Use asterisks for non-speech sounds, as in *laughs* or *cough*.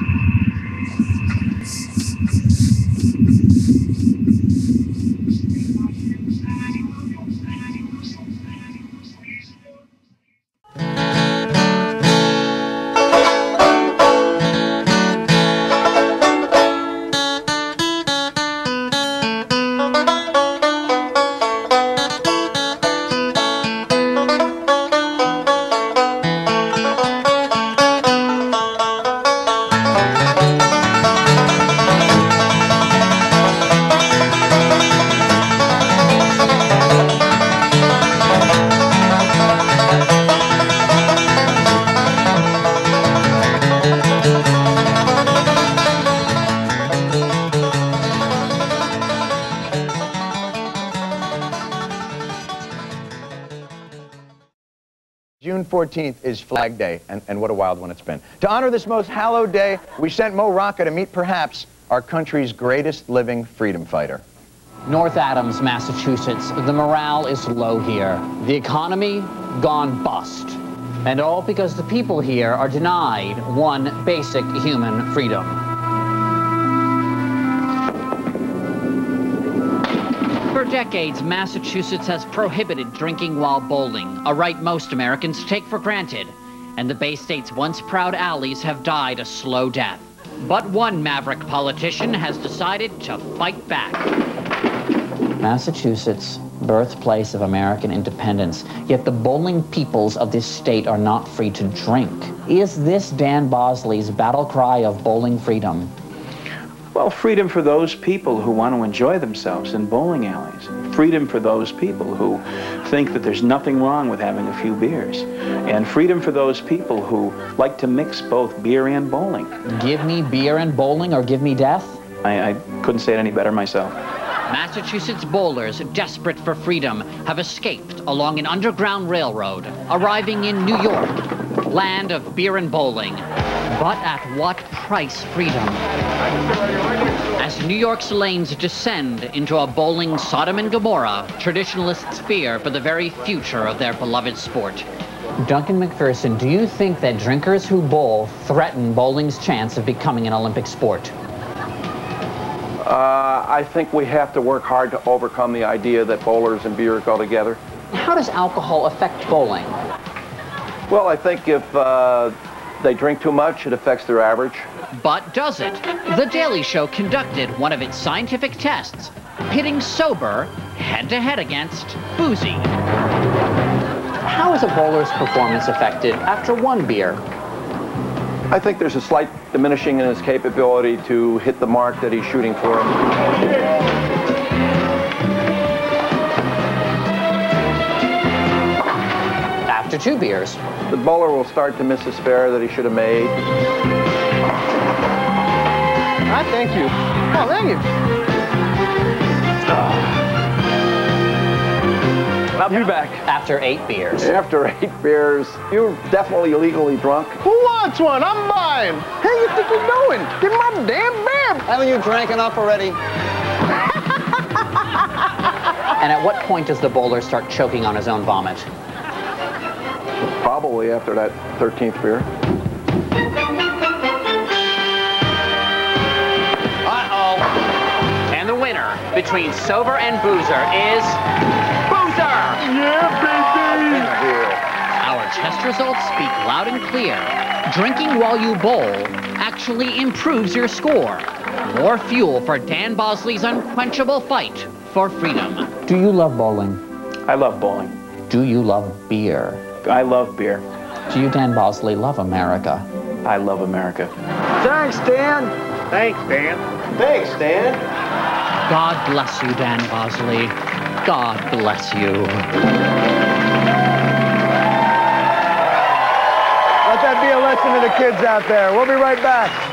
Thank you. June 14th is Flag Day, and, and what a wild one it's been. To honor this most hallowed day, we sent Mo Rocca to meet perhaps our country's greatest living freedom fighter. North Adams, Massachusetts. The morale is low here. The economy gone bust. And all because the people here are denied one basic human freedom. Decades, Massachusetts has prohibited drinking while bowling, a right most Americans take for granted. And the Bay State's once proud alleys have died a slow death. But one maverick politician has decided to fight back. Massachusetts, birthplace of American independence, yet the bowling peoples of this state are not free to drink. Is this Dan Bosley's battle cry of bowling freedom? Well, freedom for those people who want to enjoy themselves in bowling alleys. Freedom for those people who think that there's nothing wrong with having a few beers. And freedom for those people who like to mix both beer and bowling. Give me beer and bowling or give me death? I, I couldn't say it any better myself. Massachusetts bowlers, desperate for freedom, have escaped along an underground railroad, arriving in New York, land of beer and bowling. But at what price freedom? As New York's lanes descend into a bowling Sodom and Gomorrah, traditionalists fear for the very future of their beloved sport. Duncan McPherson, do you think that drinkers who bowl threaten bowling's chance of becoming an Olympic sport? Uh, I think we have to work hard to overcome the idea that bowlers and beer go together. How does alcohol affect bowling? Well, I think if uh, they drink too much, it affects their average. But does it? The Daily Show conducted one of its scientific tests, pitting sober head-to-head against boozy. How is a bowler's performance affected after one beer? I think there's a slight diminishing in his capability to hit the mark that he's shooting for. After two beers. The bowler will start to miss a spare that he should have made. I thank you. Oh, thank you. Ah. I'll be back. After eight beers. After eight beers, you're definitely legally drunk. Who wants one? I'm buying. Hey, you think you're doing? Get my damn beer. Haven't you drank enough already? *laughs* and at what point does the bowler start choking on his own vomit? Probably after that 13th beer. Uh-oh. And the winner between Sober and Boozer is Boozer! Yeah, baby! Our test results speak loud and clear. Drinking while you bowl actually improves your score. More fuel for Dan Bosley's unquenchable fight for freedom. Do you love bowling? I love bowling. Do you love beer? I love beer. Do you, Dan Bosley, love America? I love America. Thanks, Dan. Thanks, Dan. Thanks, Dan. God bless you, Dan Bosley. God bless you. Let that be a lesson to the kids out there. We'll be right back.